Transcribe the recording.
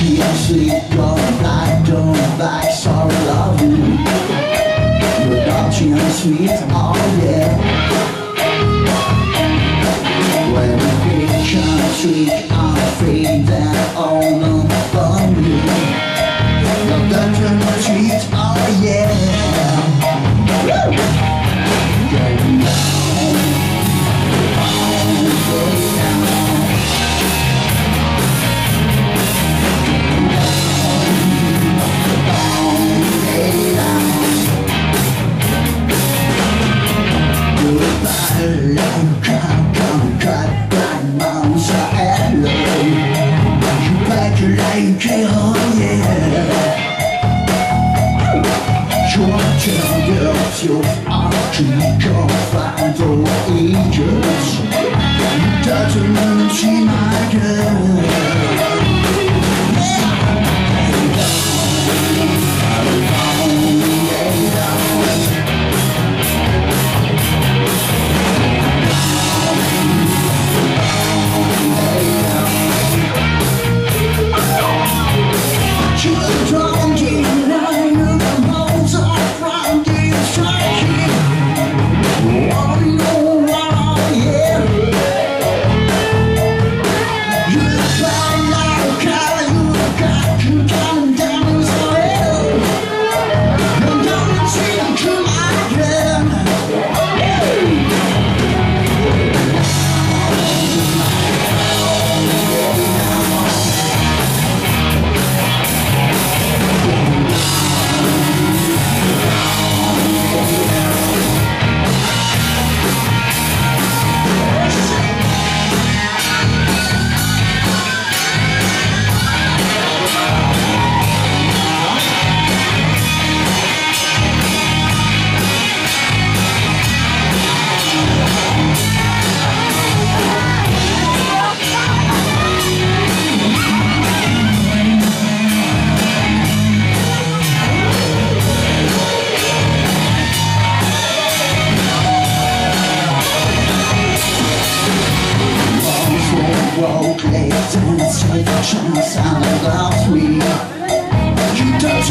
can't sleep, don't love. You You're sweet, oh yeah. When we can't sleep, like a hole, yeah You. want to tell girls you are to go find all ages You don't want my girl Roleplay, dance, and love me. You don't